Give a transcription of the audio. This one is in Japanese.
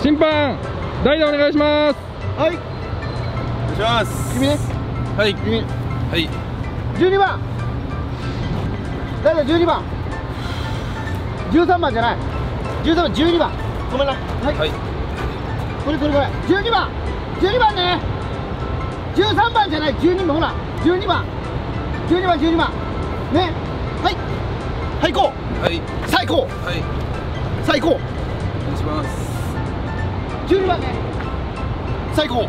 審判代打お願いします。はい。お願いします。君ね。はい。君。はい。12番。誰だ12番？13番じゃない。13番12番。ごめんな。はい、はい。これこれこれ。12番。12番ね。13番じゃない。12番。ほら。12番。12番12番。ね。はい。はい行こう。はい。最高はい。最高お願いします12番。ね最高。